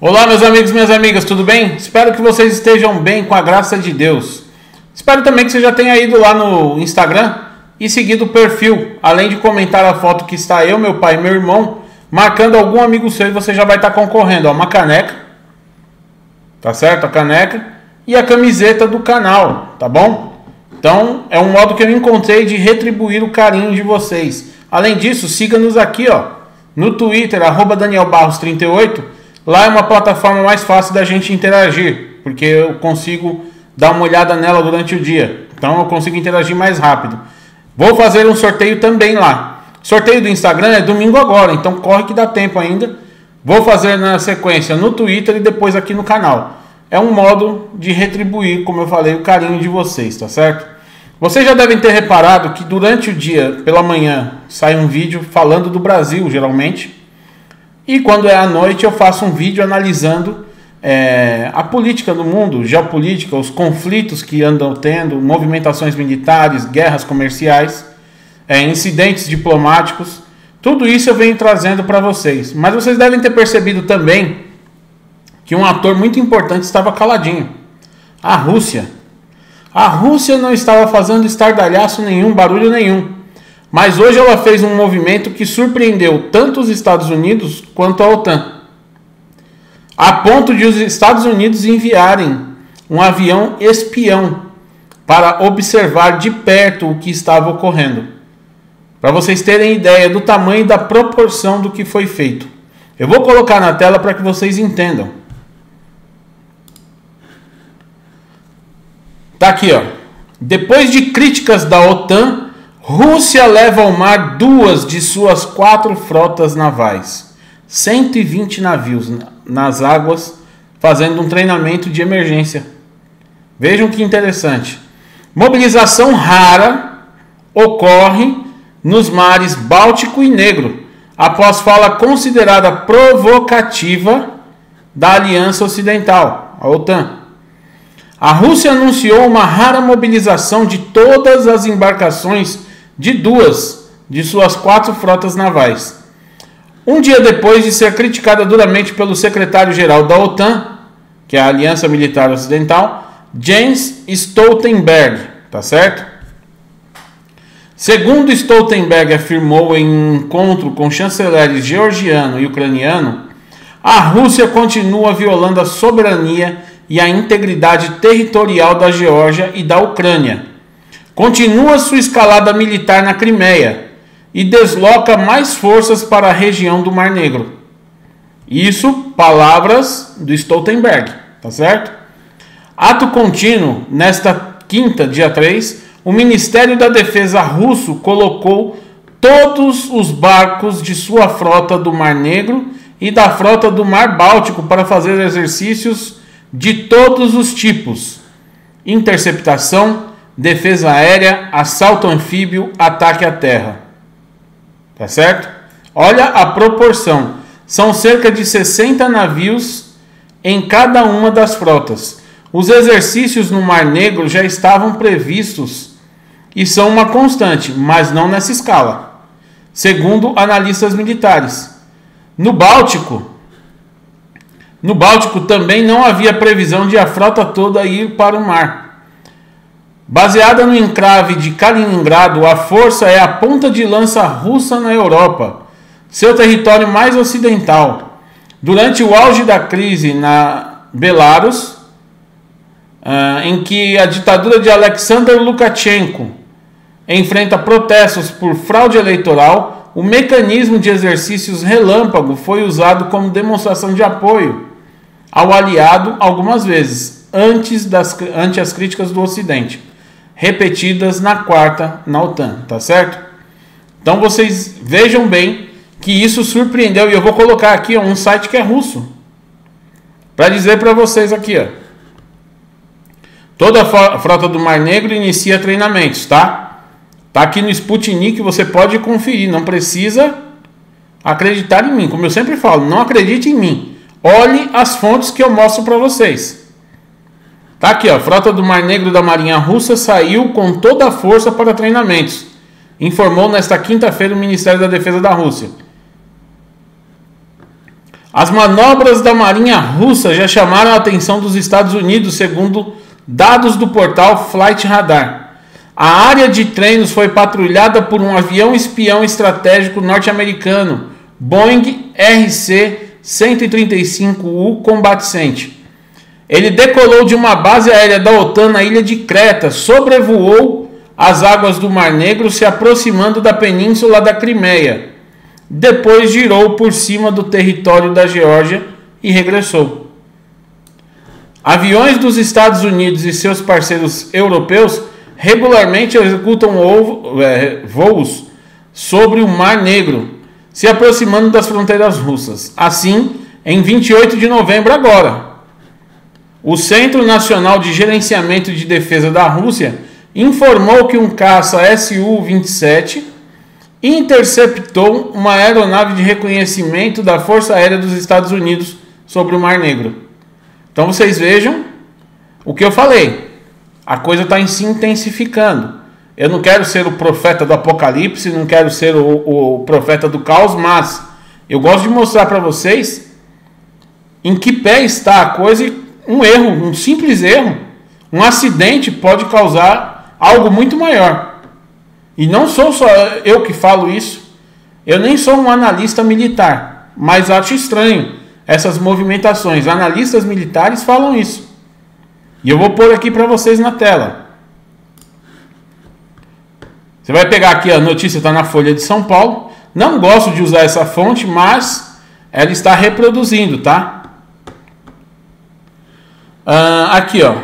Olá, meus amigos e minhas amigas, tudo bem? Espero que vocês estejam bem com a graça de Deus. Espero também que você já tenha ido lá no Instagram e seguido o perfil, além de comentar a foto que está eu, meu pai e meu irmão, marcando algum amigo seu e você já vai estar concorrendo a uma caneca, tá certo? A caneca e a camiseta do canal, tá bom? Então é um modo que eu encontrei de retribuir o carinho de vocês. Além disso, siga-nos aqui, ó, no Twitter, arroba Daniel Barros 38 Lá é uma plataforma mais fácil da gente interagir, porque eu consigo dar uma olhada nela durante o dia. Então eu consigo interagir mais rápido. Vou fazer um sorteio também lá. Sorteio do Instagram é domingo agora, então corre que dá tempo ainda. Vou fazer na sequência no Twitter e depois aqui no canal. É um modo de retribuir, como eu falei, o carinho de vocês, tá certo? Vocês já devem ter reparado que durante o dia, pela manhã, sai um vídeo falando do Brasil, geralmente. E quando é à noite eu faço um vídeo analisando é, a política do mundo, geopolítica, os conflitos que andam tendo, movimentações militares, guerras comerciais, é, incidentes diplomáticos. Tudo isso eu venho trazendo para vocês. Mas vocês devem ter percebido também que um ator muito importante estava caladinho. A Rússia. A Rússia não estava fazendo estardalhaço nenhum, barulho nenhum. Mas hoje ela fez um movimento que surpreendeu tanto os Estados Unidos quanto a OTAN, a ponto de os Estados Unidos enviarem um avião espião para observar de perto o que estava ocorrendo. Para vocês terem ideia do tamanho e da proporção do que foi feito. Eu vou colocar na tela para que vocês entendam. Tá aqui, ó. Depois de críticas da OTAN, Rússia leva ao mar duas de suas quatro frotas navais, 120 navios nas águas, fazendo um treinamento de emergência. Vejam que interessante. Mobilização rara ocorre nos mares Báltico e Negro, após fala considerada provocativa da Aliança Ocidental, a OTAN. A Rússia anunciou uma rara mobilização de todas as embarcações de duas de suas quatro frotas navais. Um dia depois de ser criticada duramente pelo secretário-geral da OTAN, que é a Aliança Militar Ocidental, James Stoltenberg, tá certo? Segundo Stoltenberg afirmou em um encontro com chanceleres georgiano e ucraniano, a Rússia continua violando a soberania e a integridade territorial da Geórgia e da Ucrânia continua sua escalada militar na Crimeia e desloca mais forças para a região do Mar Negro. Isso, palavras do Stoltenberg, tá certo? Ato contínuo, nesta quinta, dia 3, o Ministério da Defesa russo colocou todos os barcos de sua frota do Mar Negro e da frota do Mar Báltico para fazer exercícios de todos os tipos: interceptação, defesa aérea, assalto anfíbio, ataque à terra. Tá certo? Olha a proporção. São cerca de 60 navios em cada uma das frotas. Os exercícios no Mar Negro já estavam previstos e são uma constante, mas não nessa escala, segundo analistas militares. No Báltico, no Báltico também não havia previsão de a frota toda ir para o mar. Baseada no encrave de Kaliningrado, a força é a ponta de lança russa na Europa, seu território mais ocidental. Durante o auge da crise na Belarus, ah, em que a ditadura de Alexander Lukashenko enfrenta protestos por fraude eleitoral, o mecanismo de exercícios relâmpago foi usado como demonstração de apoio ao aliado algumas vezes, antes das, ante as críticas do Ocidente repetidas na quarta na OTAN, tá certo? Então vocês vejam bem que isso surpreendeu e eu vou colocar aqui um site que é russo para dizer para vocês aqui, ó. Toda a frota do Mar Negro inicia treinamentos, tá? Tá aqui no Sputnik, você pode conferir, não precisa acreditar em mim, como eu sempre falo, não acredite em mim. Olhe as fontes que eu mostro para vocês. Tá aqui, ó. Frota do Mar Negro da Marinha Russa saiu com toda a força para treinamentos. Informou nesta quinta-feira o Ministério da Defesa da Rússia. As manobras da Marinha Russa já chamaram a atenção dos Estados Unidos, segundo dados do portal Flight Radar. A área de treinos foi patrulhada por um avião espião estratégico norte-americano, Boeing RC-135U Combatente. Ele decolou de uma base aérea da OTAN na ilha de Creta, sobrevoou as águas do Mar Negro, se aproximando da península da Crimeia. Depois girou por cima do território da Geórgia e regressou. Aviões dos Estados Unidos e seus parceiros europeus regularmente executam é, voos sobre o Mar Negro, se aproximando das fronteiras russas. Assim, em 28 de novembro agora, o Centro Nacional de Gerenciamento de Defesa da Rússia informou que um caça Su-27 interceptou uma aeronave de reconhecimento da Força Aérea dos Estados Unidos sobre o Mar Negro. Então vocês vejam o que eu falei. A coisa está se intensificando. Eu não quero ser o profeta do apocalipse, não quero ser o, o profeta do caos, mas eu gosto de mostrar para vocês em que pé está a coisa e um erro, um simples erro, um acidente pode causar algo muito maior. E não sou só eu que falo isso. Eu nem sou um analista militar, mas acho estranho essas movimentações. Analistas militares falam isso. E eu vou pôr aqui para vocês na tela. Você vai pegar aqui a notícia está na Folha de São Paulo. Não gosto de usar essa fonte, mas ela está reproduzindo, tá? Ah, aqui, ó.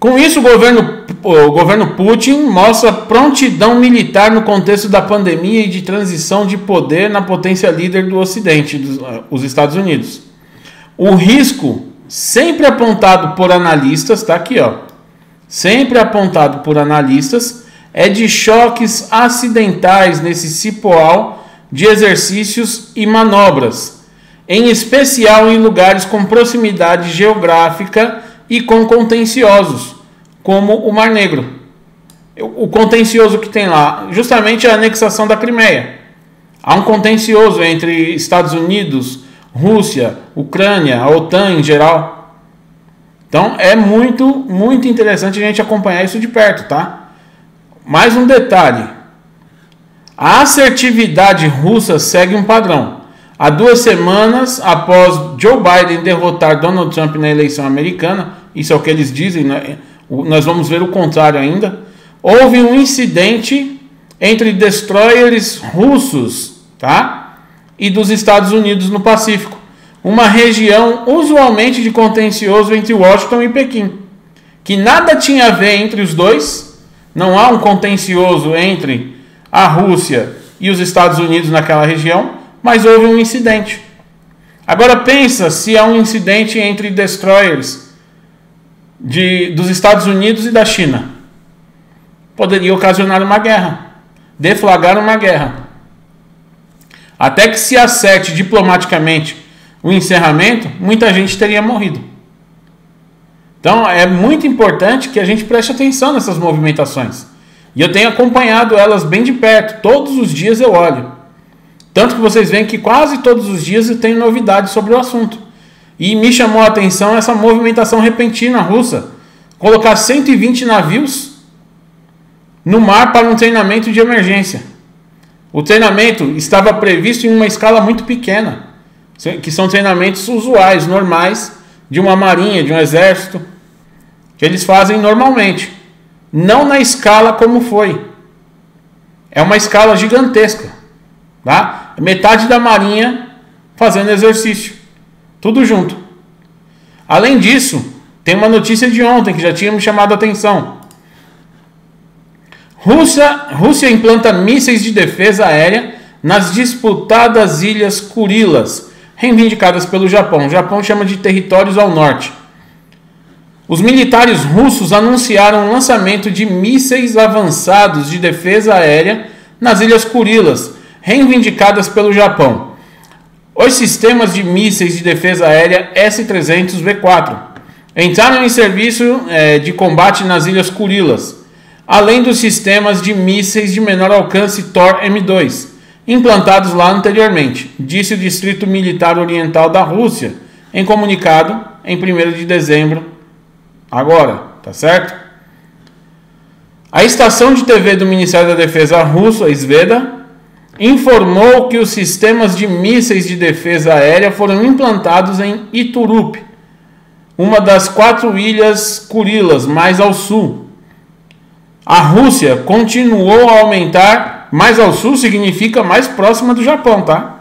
Com isso, o governo, o governo Putin mostra prontidão militar no contexto da pandemia e de transição de poder na potência líder do Ocidente, dos, uh, os Estados Unidos. O risco, sempre apontado por analistas, está aqui, ó. Sempre apontado por analistas, é de choques acidentais nesse cipoal de exercícios e manobras, em especial em lugares com proximidade geográfica e com contenciosos, como o Mar Negro. O contencioso que tem lá, justamente a anexação da Crimeia. Há um contencioso entre Estados Unidos, Rússia, Ucrânia, a OTAN em geral. Então é muito, muito interessante a gente acompanhar isso de perto, tá? Mais um detalhe: a assertividade russa segue um padrão. Há duas semanas após Joe Biden derrotar Donald Trump na eleição americana, isso é o que eles dizem, né? nós vamos ver o contrário ainda. Houve um incidente entre destroyers russos tá? e dos Estados Unidos no Pacífico, uma região usualmente de contencioso entre Washington e Pequim, que nada tinha a ver entre os dois, não há um contencioso entre a Rússia e os Estados Unidos naquela região mas houve um incidente. Agora pensa se há um incidente entre destroyers de, dos Estados Unidos e da China. Poderia ocasionar uma guerra, deflagrar uma guerra. Até que se acerte diplomaticamente o encerramento, muita gente teria morrido. Então é muito importante que a gente preste atenção nessas movimentações. E eu tenho acompanhado elas bem de perto. Todos os dias eu olho. Tanto que vocês veem que quase todos os dias tem novidades sobre o assunto. E me chamou a atenção essa movimentação repentina russa. Colocar 120 navios no mar para um treinamento de emergência. O treinamento estava previsto em uma escala muito pequena, que são treinamentos usuais, normais, de uma marinha, de um exército, que eles fazem normalmente. Não na escala como foi. É uma escala gigantesca. Tá? metade da marinha fazendo exercício. Tudo junto. Além disso, tem uma notícia de ontem que já tinha me chamado a atenção. Rússia, Rússia implanta mísseis de defesa aérea nas disputadas ilhas Kurilas, reivindicadas pelo Japão. O Japão chama de territórios ao norte. Os militares russos anunciaram o lançamento de mísseis avançados de defesa aérea nas ilhas Kurilas, reivindicadas pelo Japão. Os sistemas de mísseis de defesa aérea S-300V4 entraram em serviço é, de combate nas Ilhas Kurilas, além dos sistemas de mísseis de menor alcance Thor M2, implantados lá anteriormente, disse o Distrito Militar Oriental da Rússia em comunicado em 1 de dezembro, agora, tá certo? A estação de TV do Ministério da Defesa russo, a Sveda, informou que os sistemas de mísseis de defesa aérea foram implantados em Iturup, uma das quatro ilhas Kurilas mais ao sul. A Rússia continuou a aumentar, mais ao sul significa mais próxima do Japão, tá?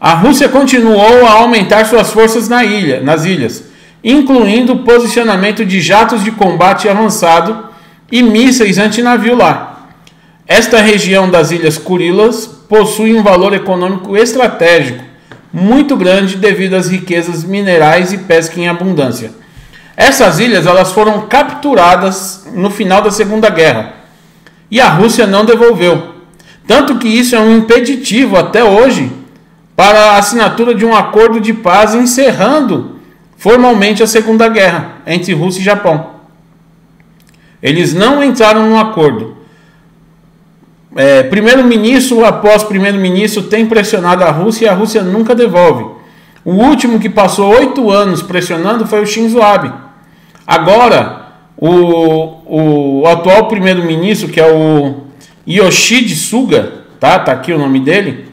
A Rússia continuou a aumentar suas forças na ilha, nas ilhas, incluindo posicionamento de jatos de combate avançado e mísseis antinavio lá. Esta região das Ilhas Kurilas possui um valor econômico estratégico muito grande devido às riquezas minerais e pesca em abundância. Essas ilhas elas foram capturadas no final da Segunda Guerra e a Rússia não devolveu. Tanto que isso é um impeditivo até hoje para a assinatura de um acordo de paz encerrando formalmente a Segunda Guerra entre Rússia e Japão. Eles não entraram no acordo. É, primeiro-ministro após primeiro-ministro tem pressionado a Rússia e a Rússia nunca devolve. O último que passou oito anos pressionando foi o Shinzo Abe. Agora, o, o atual primeiro-ministro, que é o Yoshide Suga, tá? Tá aqui o nome dele.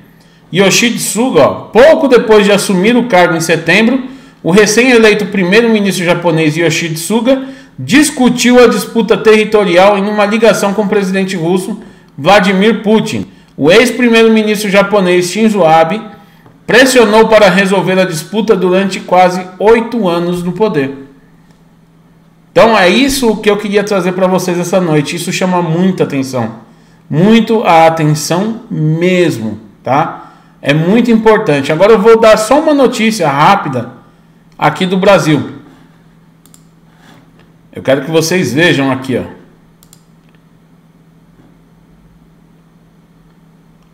Yoshide Suga, ó, pouco depois de assumir o cargo em setembro, o recém-eleito primeiro-ministro japonês Yoshide Suga discutiu a disputa territorial em uma ligação com o presidente russo Vladimir Putin. O ex-primeiro-ministro japonês Shinzo Abe pressionou para resolver a disputa durante quase oito anos no poder. Então é isso que eu queria trazer para vocês essa noite. Isso chama muita atenção, muito a atenção mesmo, tá? É muito importante. Agora eu vou dar só uma notícia rápida aqui do Brasil. Eu quero que vocês vejam aqui, ó.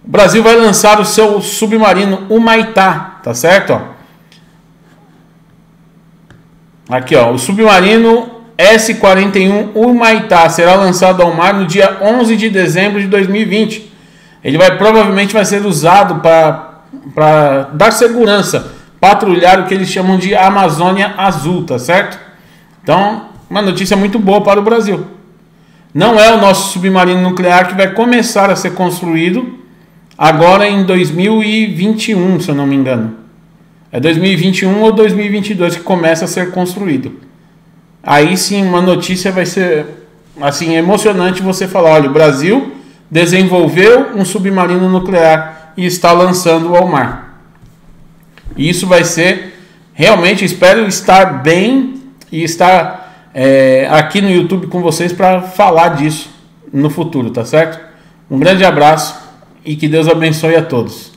O Brasil vai lançar o seu submarino Humaitá, tá certo? Aqui, ó, o submarino S-41 Humaitá será lançado ao mar no dia 11 de dezembro de 2020. Ele vai provavelmente vai ser usado para dar segurança, patrulhar o que eles chamam de Amazônia Azul, tá certo? Então, uma notícia muito boa para o Brasil. Não é o nosso submarino nuclear que vai começar a ser construído agora em 2021, se eu não me engano. É 2021 ou 2022 que começa a ser construído. Aí sim, uma notícia vai ser assim emocionante você falar, olha, o Brasil desenvolveu um submarino nuclear e está lançando ao mar. E isso vai ser realmente espero estar bem e estar é, aqui no YouTube com vocês para falar disso no futuro, tá certo? Um grande abraço e que Deus abençoe a todos.